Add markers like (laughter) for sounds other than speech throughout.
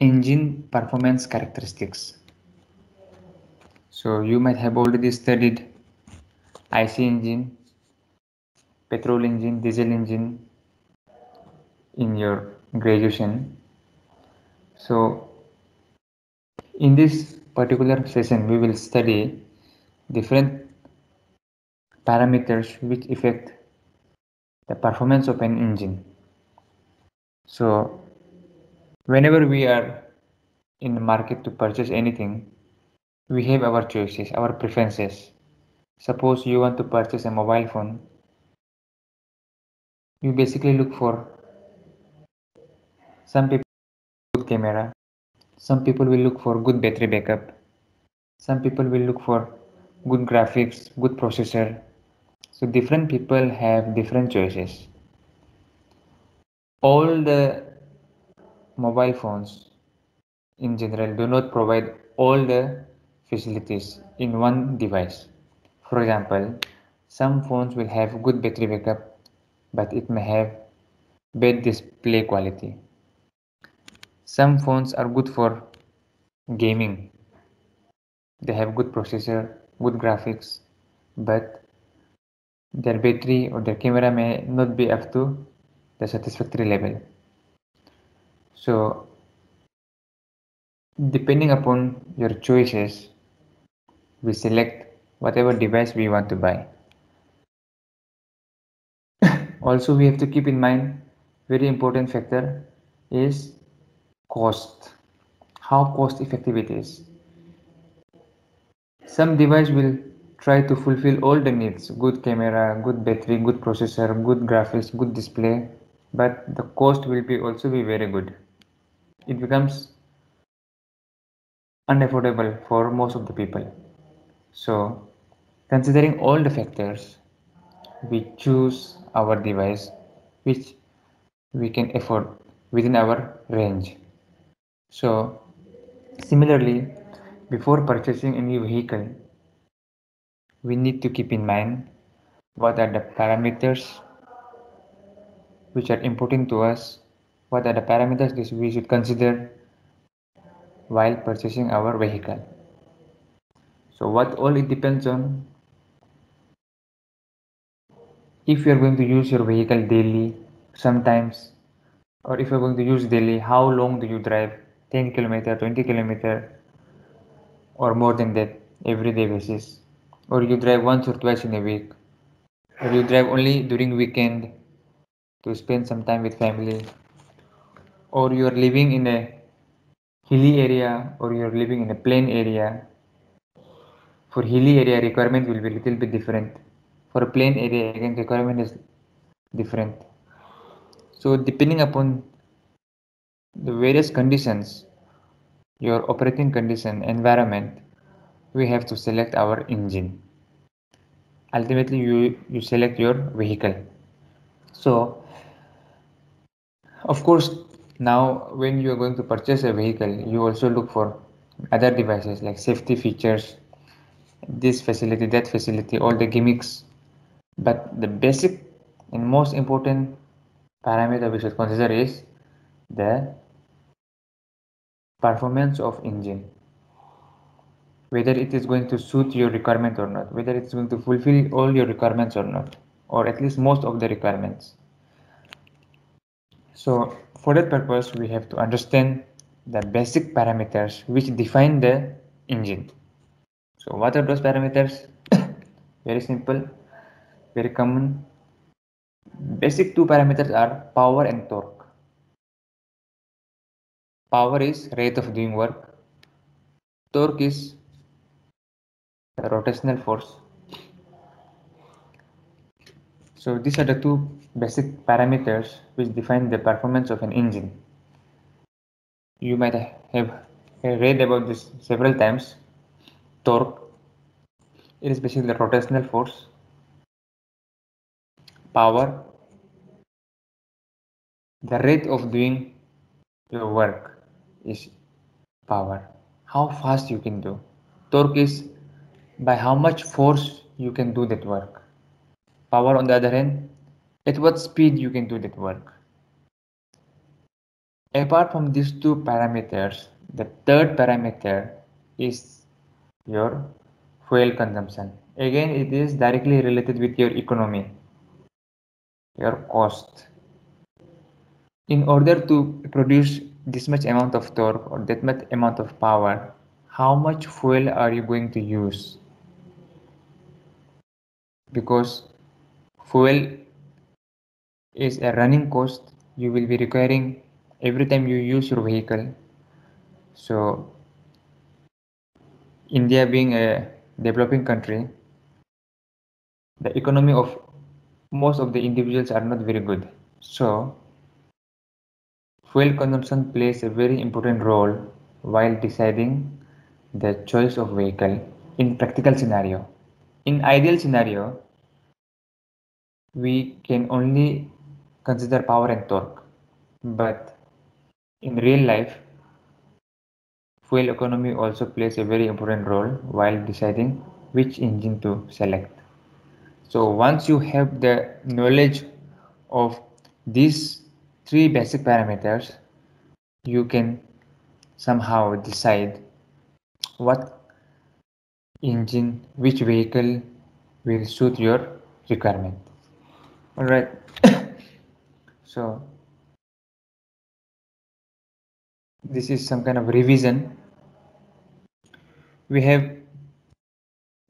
engine performance characteristics. So you might have already studied IC engine, petrol engine, diesel engine in your graduation. So in this particular session, we will study different parameters which affect the performance of an engine. So whenever we are in the market to purchase anything, we have our choices, our preferences. Suppose you want to purchase a mobile phone, you basically look for some people good camera, some people will look for good battery backup, some people will look for good graphics, good processor. So different people have different choices. All the mobile phones in general do not provide all the facilities in one device. For example, some phones will have good battery backup, but it may have bad display quality. Some phones are good for gaming. They have good processor, good graphics, but their battery or their camera may not be up to the satisfactory level. So depending upon your choices, we select whatever device we want to buy. (laughs) also, we have to keep in mind very important factor is cost. How cost effective it is. Some device will try to fulfill all the needs good camera good battery good processor good graphics good display but the cost will be also be very good it becomes unaffordable for most of the people. So considering all the factors we choose our device which we can afford within our range. So similarly before purchasing any vehicle we need to keep in mind what are the parameters which are important to us what are the parameters we should consider while purchasing our vehicle? So what all it depends on if you are going to use your vehicle daily sometimes or if you're going to use daily how long do you drive? 10 kilometer 20 kilometer or more than that everyday basis? Or you drive once or twice in a week? Or you drive only during weekend to spend some time with family or you are living in a hilly area or you are living in a plain area for hilly area requirement will be a little bit different. For a plain area again requirement is different. So depending upon the various conditions your operating condition environment we have to select our engine. Ultimately you you select your vehicle. So of course now when you are going to purchase a vehicle you also look for other devices like safety features this facility that facility all the gimmicks but the basic and most important parameter we should consider is the performance of engine whether it is going to suit your requirement or not, whether it's going to fulfill all your requirements or not, or at least most of the requirements. So for that purpose, we have to understand the basic parameters which define the engine. So what are those parameters? (coughs) very simple, very common. Basic two parameters are power and torque. Power is rate of doing work. Torque is the rotational force. So these are the two basic parameters which define the performance of an engine. You might have read about this several times. Torque. It is basically the rotational force. Power. The rate of doing your work is power. How fast you can do. Torque is by how much force you can do that work. Power on the other hand, at what speed you can do that work. apart from these two parameters, the third parameter is your fuel consumption. Again, it is directly related with your economy, your cost. In order to produce this much amount of torque or that much amount of power, how much fuel are you going to use? Because fuel is a running cost. You will be requiring every time you use your vehicle. So india being a developing country the economy of most of the individuals are not very good. So fuel consumption plays a very important role while deciding the choice of vehicle in practical scenario. In ideal scenario we can only consider power and torque. But in real life, fuel economy also plays a very important role while deciding which engine to select. So once you have the knowledge of these three basic parameters, you can somehow decide what engine, which vehicle will suit your requirement. All right. So this is some kind of revision. We have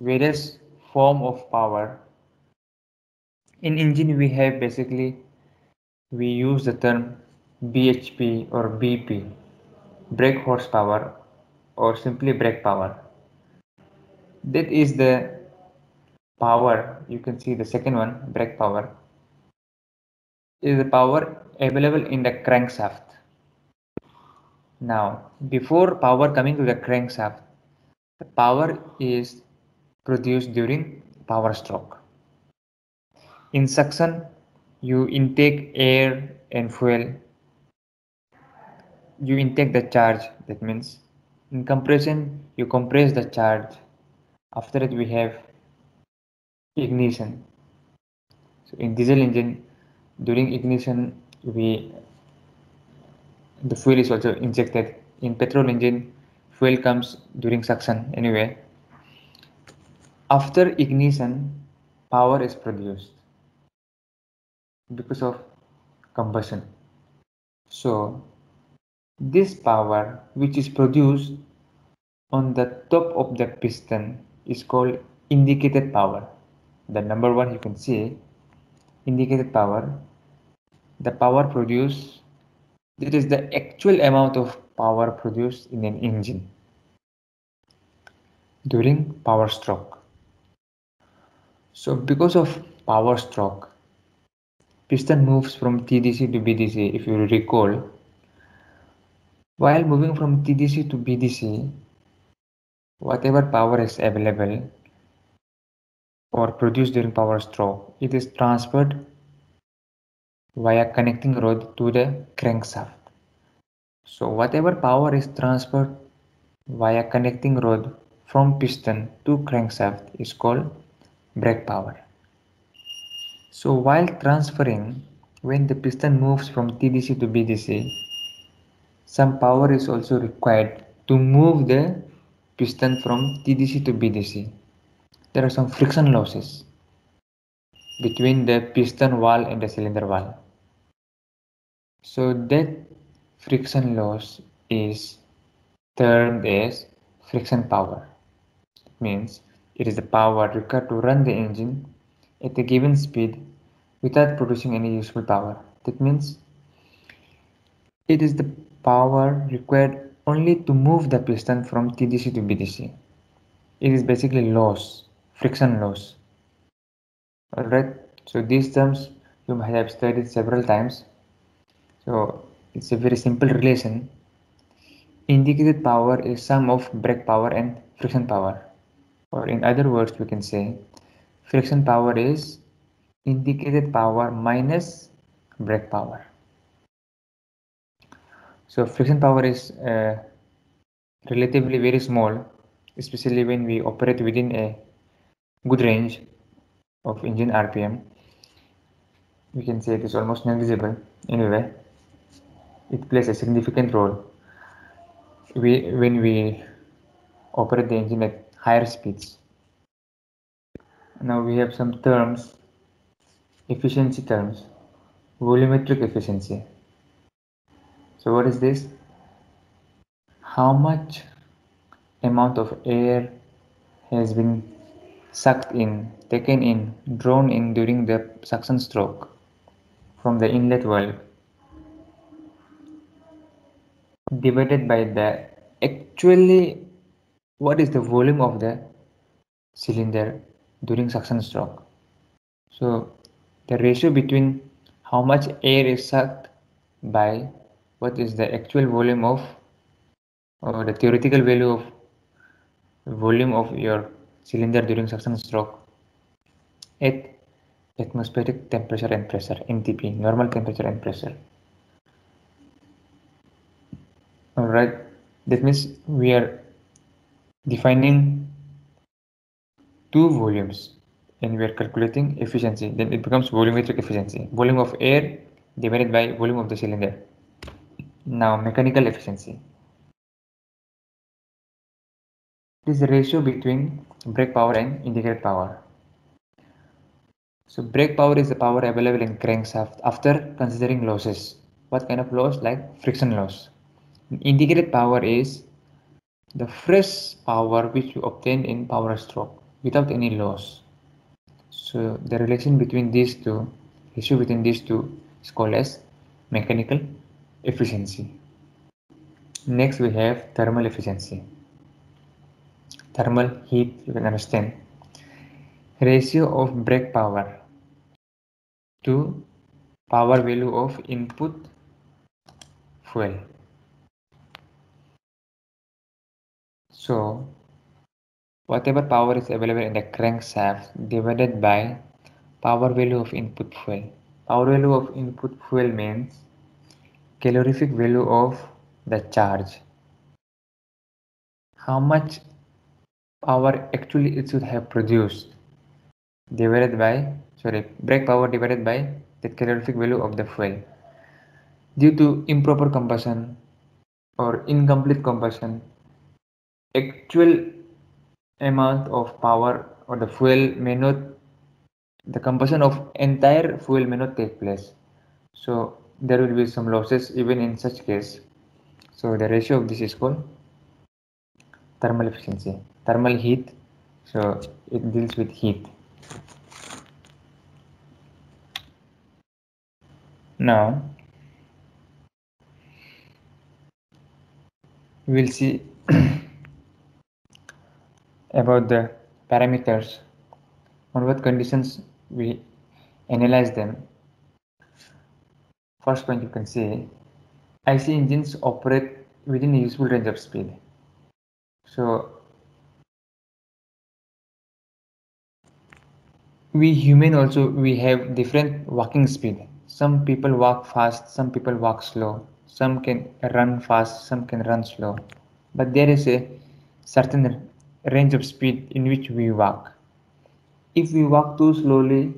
various form of power. In engine we have basically we use the term bhp or bp brake horsepower or simply brake power. That is the power you can see the second one brake power is the power available in the crankshaft. Now, before power coming to the crankshaft, the power is produced during power stroke. In suction, you intake air and fuel. You intake the charge, that means in compression, you compress the charge. After that, we have ignition. So in diesel engine, during ignition we the fuel is also injected in petrol engine. Fuel comes during suction anyway. After ignition power is produced because of combustion. So this power which is produced on the top of the piston is called indicated power. The number one you can see indicated power the power produced it is the actual amount of power produced in an engine during power stroke. So because of power stroke piston moves from TDC to BDC if you recall. While moving from TDC to BDC whatever power is available or produced during power stroke, it is transferred via connecting rod to the crankshaft. So whatever power is transferred via connecting rod from piston to crankshaft is called brake power. So while transferring, when the piston moves from TDC to BDC, some power is also required to move the piston from TDC to BDC there are some friction losses between the piston wall and the cylinder wall. So that friction loss is termed as friction power. It means it is the power required to run the engine at a given speed without producing any useful power. That means it is the power required only to move the piston from TDC to BDC. It is basically loss friction loss. Alright so these terms you might have studied several times. So it's a very simple relation. Indicated power is sum of brake power and friction power. Or in other words we can say friction power is indicated power minus brake power. So friction power is uh, relatively very small especially when we operate within a good range of engine RPM we can say it is almost negligible anyway it plays a significant role we, when we operate the engine at higher speeds. Now we have some terms, efficiency terms, volumetric efficiency. So what is this? How much amount of air has been sucked in, taken in, drawn in during the suction stroke from the inlet valve divided by the actually what is the volume of the cylinder during suction stroke. So the ratio between how much air is sucked by what is the actual volume of or the theoretical value of volume of your cylinder during suction stroke at atmospheric temperature and pressure NTP normal temperature and pressure. All right that means we are defining two volumes and we are calculating efficiency. Then it becomes volumetric efficiency. Volume of air divided by volume of the cylinder. Now mechanical efficiency it is the ratio between brake power and indicated power so brake power is the power available in crankshaft after considering losses what kind of loss like friction loss indicated power is the fresh power which you obtain in power stroke without any loss. So the relation between these two, issue between these two is called as mechanical efficiency. Next we have thermal efficiency. Thermal heat, you can understand. Ratio of brake power to power value of input fuel. So whatever power is available in the crankshaft divided by power value of input fuel. Power value of input fuel means calorific value of the charge. How much power actually it should have produced divided by sorry brake power divided by the calorific value of the fuel. Due to improper combustion or incomplete combustion actual amount of power or the fuel may not the combustion of entire fuel may not take place. So there will be some losses even in such case. So the ratio of this is called thermal efficiency thermal heat so it deals with heat. Now we'll see (coughs) about the parameters on what conditions we analyze them. First point you can see IC engines operate within a useful range of speed. So we human also we have different walking speed some people walk fast some people walk slow some can run fast some can run slow but there is a certain range of speed in which we walk. If we walk too slowly,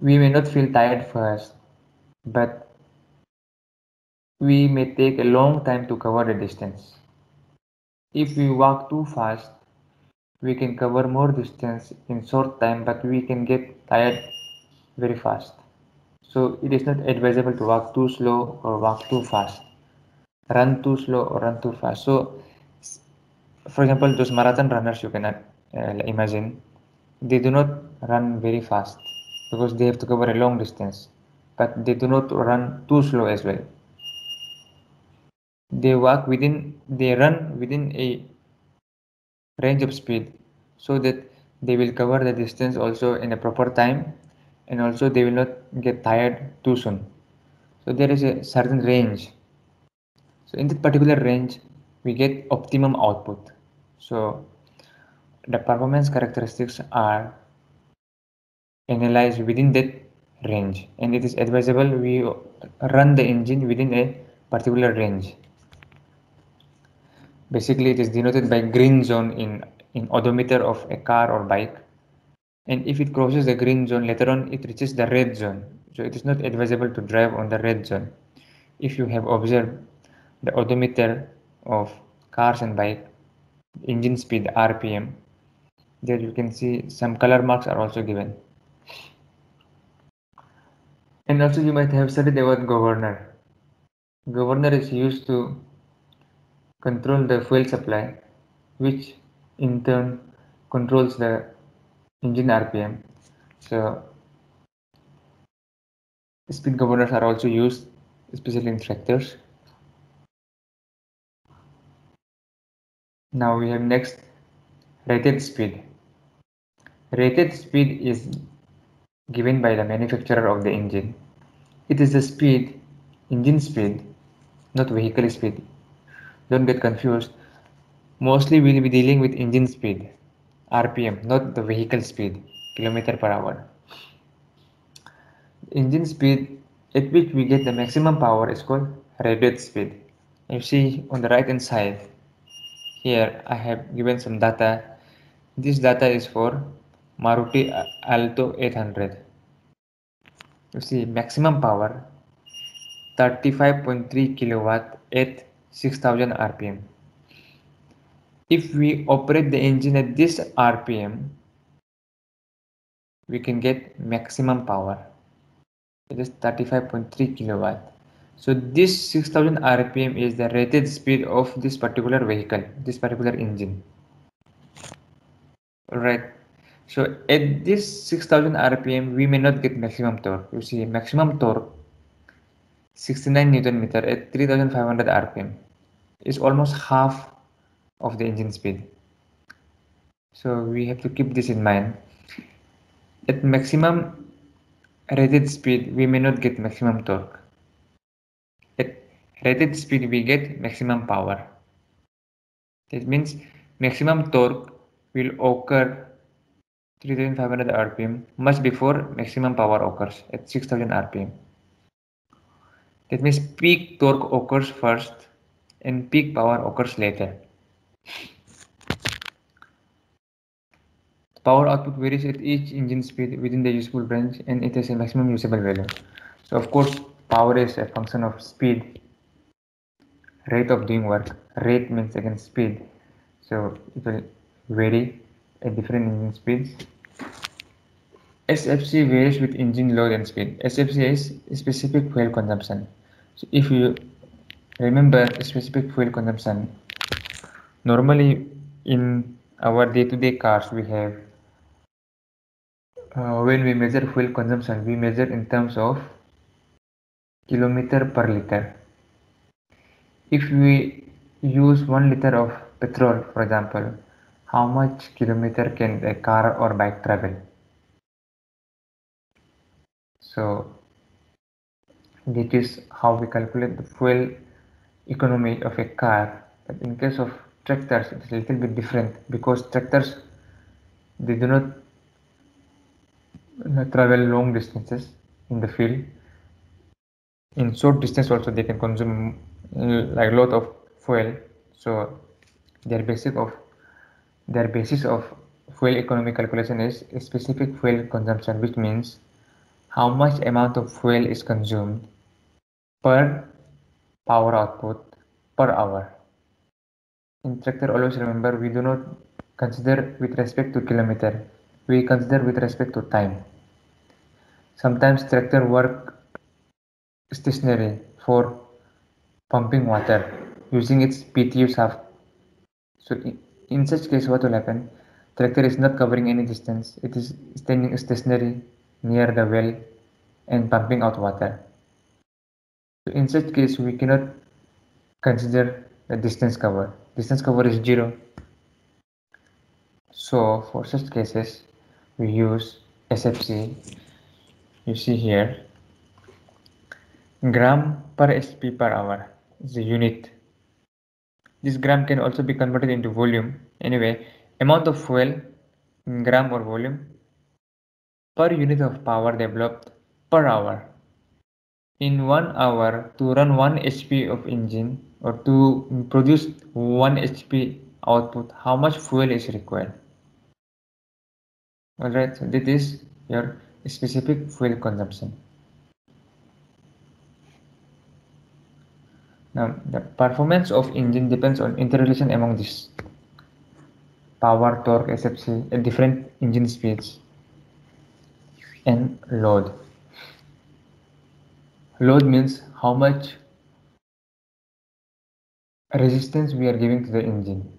we may not feel tired first, but we may take a long time to cover the distance. If we walk too fast, we can cover more distance in short time, but we can get tired very fast. So it is not advisable to walk too slow or walk too fast. Run too slow or run too fast. So for example those marathon runners you cannot uh, imagine they do not run very fast because they have to cover a long distance but they do not run too slow as well they walk within they run within a range of speed so that they will cover the distance also in a proper time and also they will not get tired too soon. So there is a certain range. So in that particular range we get optimum output. So the performance characteristics are analyzed within that range and it is advisable we run the engine within a particular range. Basically it is denoted by green zone in, in odometer of a car or bike. And if it crosses the green zone later on it reaches the red zone. So it is not advisable to drive on the red zone. If you have observed the odometer of cars and bike engine speed rpm there you can see some color marks are also given. And also you might have studied about governor. Governor is used to control the fuel supply which in turn controls the engine rpm so speed governors are also used especially in tractors. Now we have next rated speed. Rated speed is given by the manufacturer of the engine. It is the speed engine speed not vehicle speed don't get confused. Mostly we'll be dealing with engine speed rpm not the vehicle speed kilometer per hour. Engine speed at which we get the maximum power is called rated speed. You see on the right hand side here I have given some data. This data is for Maruti Alto 800 you see maximum power 35.3 kilowatt at 6000 rpm if we operate the engine at this rpm we can get maximum power. It is 35.3 kilowatt. So this 6000 rpm is the rated speed of this particular vehicle this particular engine. Right so at this 6000 rpm we may not get maximum torque. You see maximum torque 69 newton meter at 3500 rpm is almost half of the engine speed. So we have to keep this in mind. At maximum rated speed we may not get maximum torque. At rated speed we get maximum power. That means maximum torque will occur 3500 rpm much before maximum power occurs at 6000 rpm that means peak torque occurs first and peak power occurs later Power output varies at each engine speed within the usable range and it has a maximum usable value. So of course power is a function of speed, rate of doing work. Rate means again speed. So it will vary at different engine speeds. SFC varies with engine load and speed. SFC is specific fuel consumption. So if you remember specific fuel consumption, normally in our day-to-day -day cars we have uh, when we measure fuel consumption we measure in terms of kilometer per liter. If we use one liter of petrol for example how much kilometer can a car or bike travel? So this is how we calculate the fuel economy of a car but in case of tractors it's a little bit different because tractors they do not travel long distances in the field. In short distance also they can consume uh, like a lot of fuel. So their basic of their basis of fuel economy calculation is specific fuel consumption which means how much amount of fuel is consumed per power output per hour in tractor always remember we do not consider with respect to kilometer we consider with respect to time. Sometimes tractor work stationary for pumping water using its PTO shaft. So in, in such case what will happen? Tractor is not covering any distance. It is standing stationary near the well and pumping out water. So in such case we cannot consider the distance cover. Distance cover is zero. So for such cases we use SFC you see here gram per sp per hour is the unit this gram can also be converted into volume anyway amount of fuel in gram or volume per unit of power developed per hour in one hour to run 1 HP of engine or to produce 1 HP output how much fuel is required Alright, so this is your specific fuel consumption. Now, the performance of engine depends on interrelation among this power, torque, SFC at different engine speeds and load. Load means how much resistance we are giving to the engine.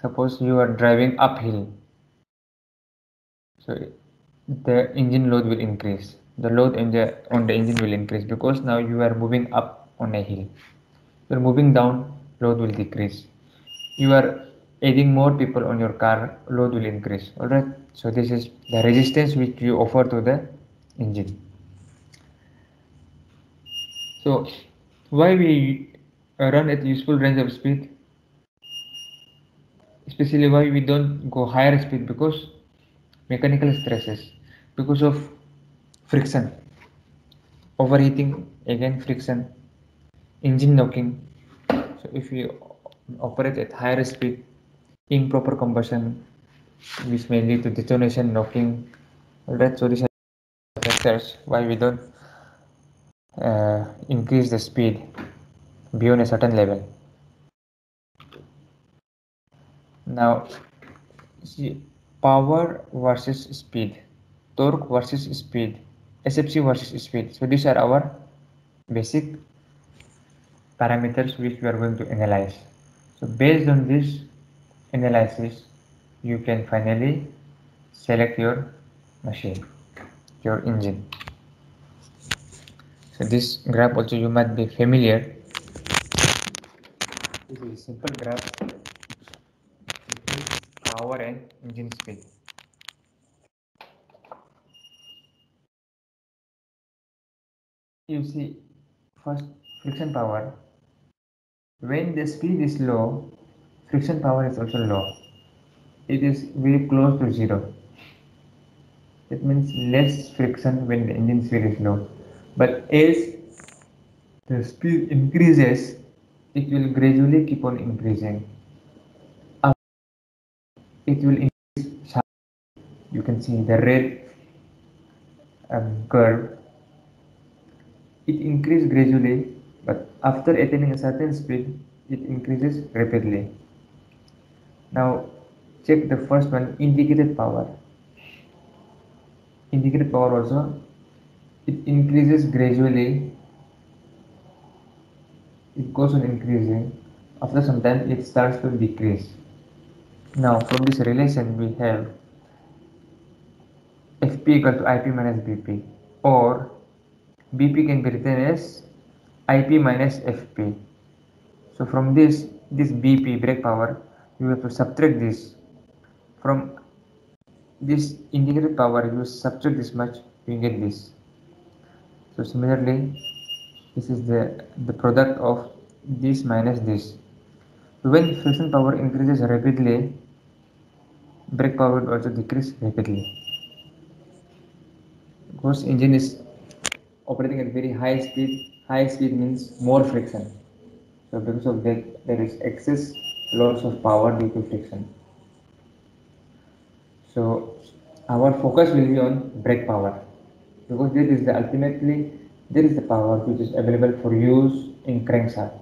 Suppose you are driving uphill, so the engine load will increase. The load in the, on the engine will increase because now you are moving up on a hill. You are moving down, load will decrease. You are adding more people on your car, load will increase. Alright, so this is the resistance which you offer to the engine. So why we run at useful range of speed? Especially why we don't go higher speed because mechanical stresses because of friction overheating again friction engine knocking so if we operate at higher speed improper combustion which may lead to detonation knocking all that so these are factors why we don't uh, increase the speed beyond a certain level. Now see power versus speed torque versus speed SFC versus speed. So these are our basic parameters which we are going to analyze. So based on this analysis you can finally select your machine your engine so this graph also you might be familiar this is a simple graph power and engine speed. You see, first friction power. When the speed is low, friction power is also low. It is very close to zero. It means less friction when the engine speed is low. But as the speed increases, it will gradually keep on increasing. It will increase you can see the red um, curve. It increases gradually but after attaining a certain speed it increases rapidly. Now check the first one indicated power. Indicated power also it increases gradually. It goes on increasing. After some time it starts to decrease. Now from this relation we have Fp equal to Ip minus Bp or Bp can be written as Ip minus Fp. So from this this Bp brake power you have to subtract this. From this indicated power you subtract this much you get this. So similarly this is the the product of this minus this. When friction power increases rapidly brake power will also decrease rapidly. Because engine is operating at very high speed, high speed means more friction. So because of that there is excess loss of power due to friction. So our focus will be on brake power because that is the ultimately that is the power which is available for use in crankshaft.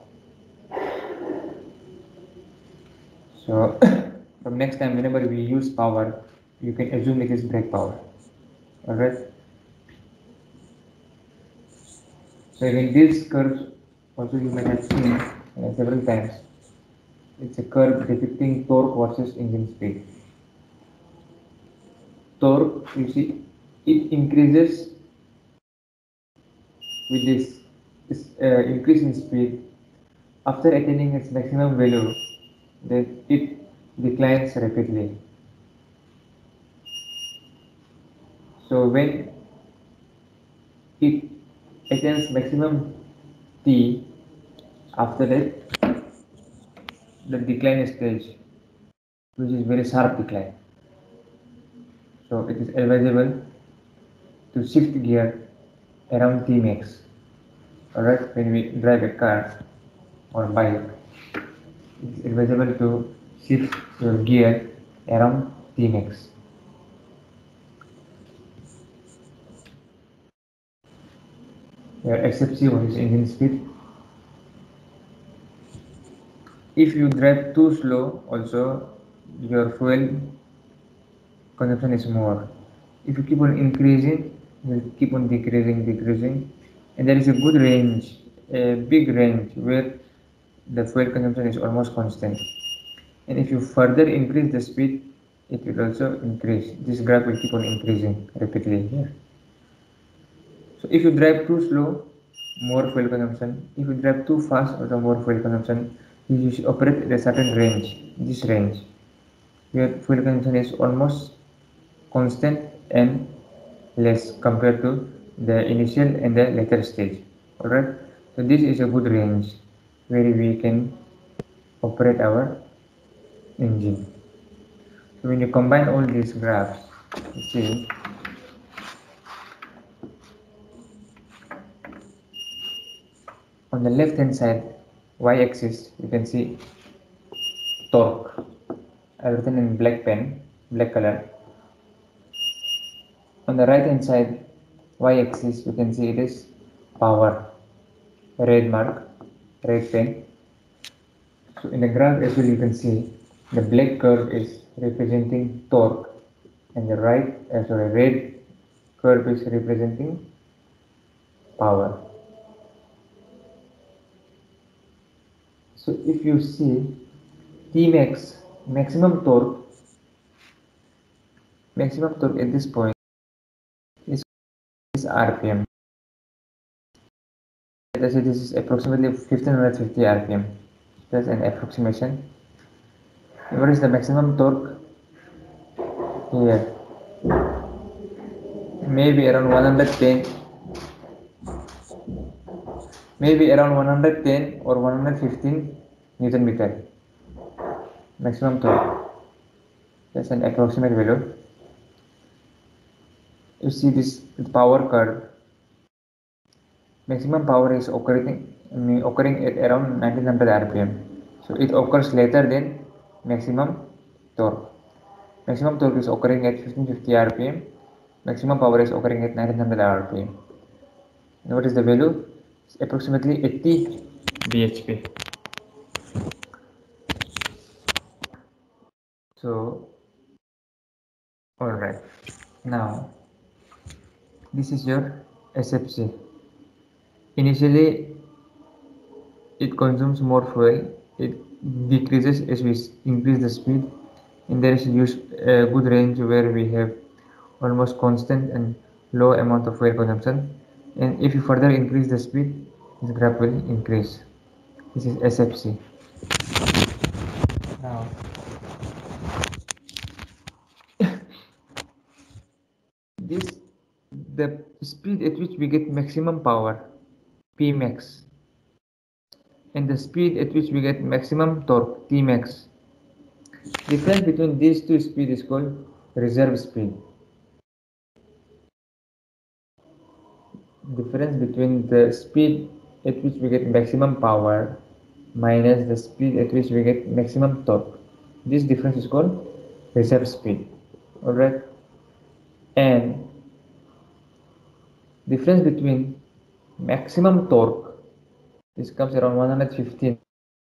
So (coughs) from next time whenever we use power you can assume it is brake power. Alright? So in this curve also you may have seen uh, several times it's a curve depicting torque versus engine speed. Torque you see it increases with this, uh, increase in speed after attaining its maximum value then it declines rapidly. So when it attains maximum T, after that the decline stage which is very sharp decline. So it is advisable to shift gear around T max. Alright, when we drive a car or bike, it is advisable to shift your gear around T-max. Your SFC is engine speed if you drive too slow also your fuel consumption is more if you keep on increasing will keep on decreasing decreasing. And there is a good range a big range where the fuel consumption is almost constant. And if you further increase the speed it will also increase. This graph will keep on increasing rapidly here. So if you drive too slow more fuel consumption. If you drive too fast also more fuel consumption. You should operate at a certain range this range where fuel consumption is almost constant and less compared to the initial and the later stage. Alright? So this is a good range where we can operate our engine. So when you combine all these graphs you see on the left hand side y-axis you can see torque. I written in black pen black color on the right hand side y-axis you can see it is power. Red mark red pen. So in the graph as well you can see the black curve is representing torque. And the right uh, sorry red curve is representing power. So if you see Tmax maximum torque maximum torque at this point rpm let us say this is approximately 1550 rpm that's an approximation. What is the maximum torque? Here. Maybe around 110 maybe around 110 or 115 newton meter. Maximum torque. That's an approximate value you see this power curve maximum power is occurring occurring at around 1900 rpm so it occurs later than maximum torque. Maximum torque is occurring at 1550 rpm maximum power is occurring at 1900 rpm and what is the value? It's approximately 80 bhp so all right. Now this is your SFC initially it consumes more fuel. It decreases as we increase the speed. And there is use a good range where we have almost constant and low amount of fuel consumption. And if you further increase the speed this graph will increase. This is SFC now this the speed at which we get maximum power Pmax and the speed at which we get maximum torque Tmax difference between these two speeds is called reserve speed. Difference between the speed at which we get maximum power minus the speed at which we get maximum torque. This difference is called reserve speed. All right and difference between maximum torque this comes around 115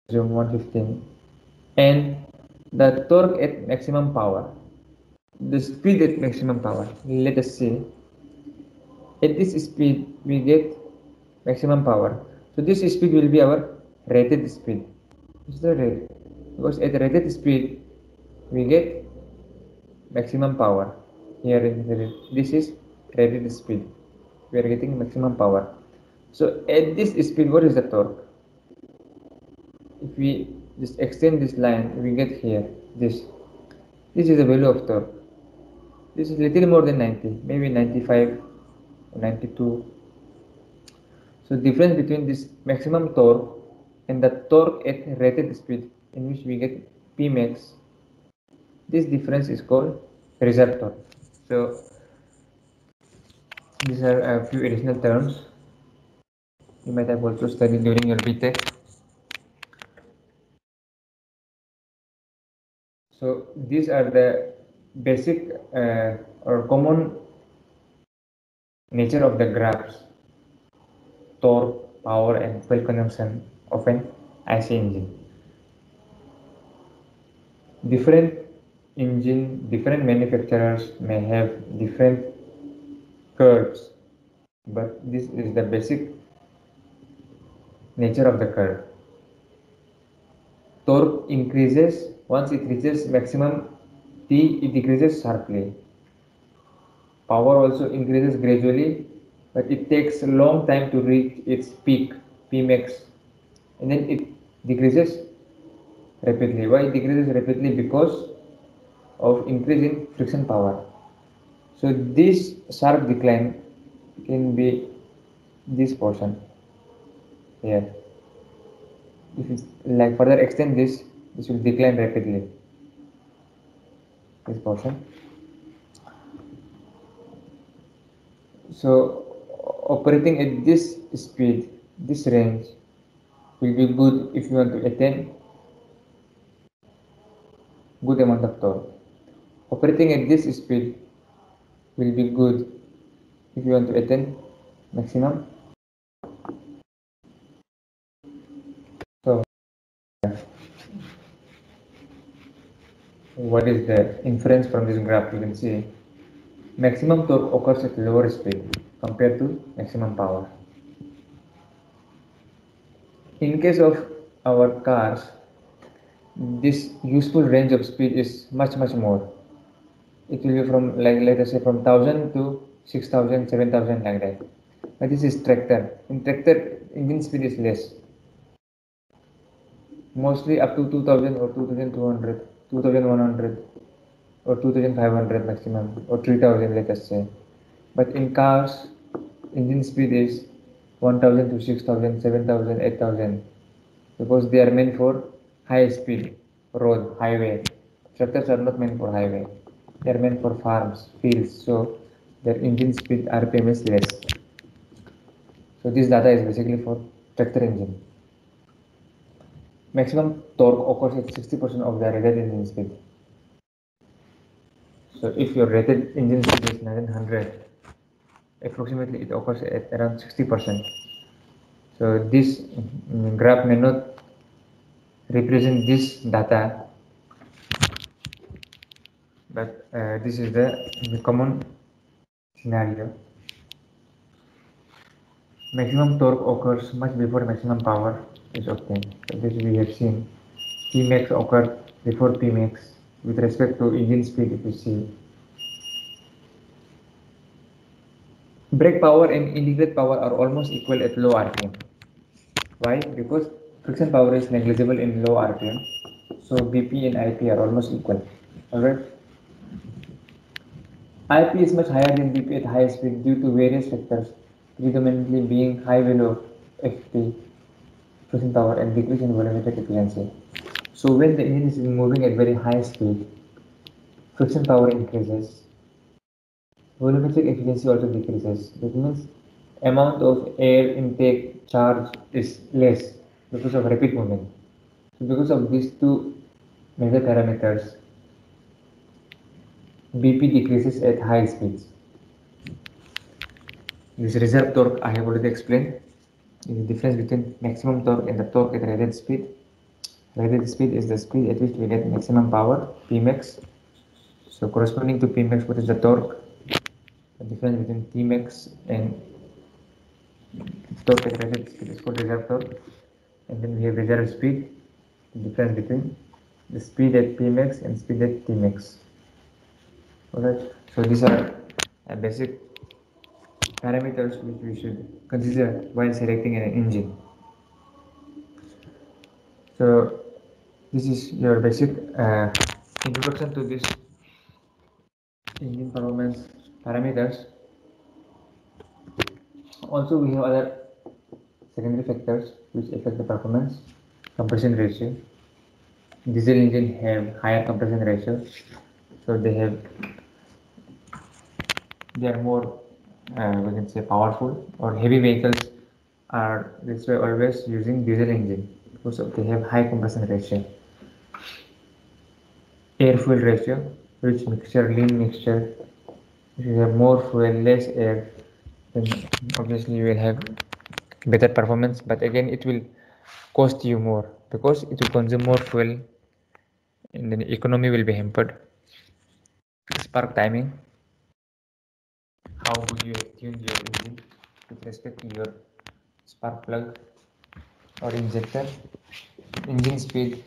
115 and the torque at maximum power. The speed at maximum power. Let us see. At this speed we get maximum power. So this speed will be our rated speed. Is the rate. Because at rated speed we get maximum power. Here this is rated speed we are getting maximum power. So at this speed what is the torque? If we just extend this line we get here this. This is the value of torque. This is little more than 90 maybe 95 92 so difference between this maximum torque and the torque at rated speed in which we get Pmax this difference is called reserve torque. So these are a few additional terms you might have also studied during your BTech. So these are the basic uh, or common nature of the graphs torque, power and fuel consumption of an IC engine. different engine, different manufacturers may have different curves, but this is the basic nature of the curve. Torque increases once it reaches maximum T, it decreases sharply. Power also increases gradually, but it takes a long time to reach its peak, Pmax, and then it decreases rapidly. Why it decreases rapidly? Because of increase in friction power. So this sharp decline can be this portion here. If it's like further extend this, this will decline rapidly. This portion. So operating at this speed, this range will be good if you want to attain good amount of torque. Operating at this speed will be good if you want to attain maximum. So, what is the inference from this graph? You can see maximum torque occurs at lower speed compared to maximum power. In case of our cars, this useful range of speed is much much more it will be from like let us say from 1000 to 6000 7000 like that. But this is tractor. In tractor engine speed is less. Mostly up to 2000 or 2200 2100 or 2500 maximum or 3000 let us say. But in cars engine speed is 1000 to 6000 7000 8000 because they are meant for high speed road, highway. Tractors are not meant for highway. They are meant for farms, fields. So their engine speed RPM is less. So this data is basically for tractor engine. Maximum torque occurs at 60% of the rated engine speed. So if your rated engine speed is 900, approximately it occurs at around 60%. So this graph may not represent this data but uh, this is the, the common scenario maximum torque occurs much before maximum power is obtained so this we have seen Pmax occurred before Pmax with respect to engine speed if you see brake power and indicated power are almost equal at low RPM why because friction power is negligible in low RPM. So BP and IP are almost equal. Alright. IP is much higher than BP at high speed due to various factors, predominantly being high value FP, friction power, and decrease in volumetric efficiency. So when the engine is moving at very high speed, friction power increases, volumetric efficiency also decreases. That means amount of air intake charge is less because of rapid movement. So because of these two major parameters, BP decreases at high speeds. This reserve torque I have already explained. The difference between maximum torque and the torque at rated speed. Rated speed is the speed at which we get maximum power, Pmax. So corresponding to Pmax, what is the torque? The difference between Pmax and torque at rated speed is called reserve torque and then we have reserve speed the difference between the speed at Pmax and speed at Tmax alright so these are uh, basic parameters which we should consider while selecting an engine. So this is your basic uh, introduction to this engine performance parameters. Also we have other secondary factors which affect the performance compression ratio. Diesel engine have higher compression ratio so they have they are more uh, we can say powerful or heavy vehicles are this way always using diesel engine because they have high compression ratio. Air fuel ratio rich mixture lean mixture. If you have more fuel less air then obviously you will have better performance. But again it will cost you more because it will consume more fuel and then economy will be hampered. Spark timing how would you tune your engine with respect to your spark plug or injector engine speed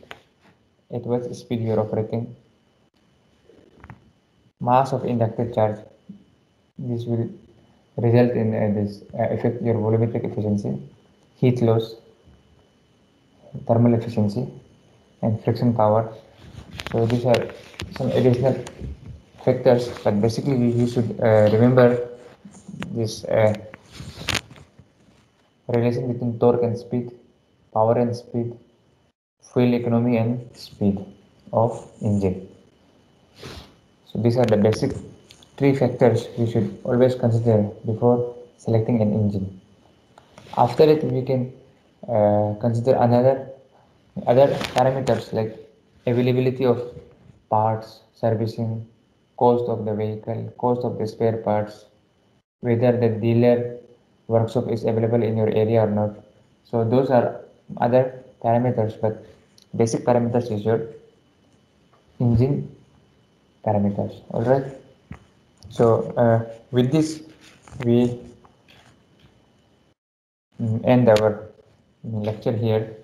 at what speed you are operating mass of inductor charge this will result in uh, this uh, affect your volumetric efficiency heat loss thermal efficiency and friction power so these are some additional factors but basically you should uh, remember this uh, relation between torque and speed power and speed fuel economy and speed of engine. So these are the basic three factors you should always consider before selecting an engine. After it we can uh, consider another other parameters like availability of parts servicing cost of the vehicle cost of the spare parts whether the dealer workshop is available in your area or not. So those are other parameters but basic parameters is your engine parameters. All right so uh, with this we end our lecture here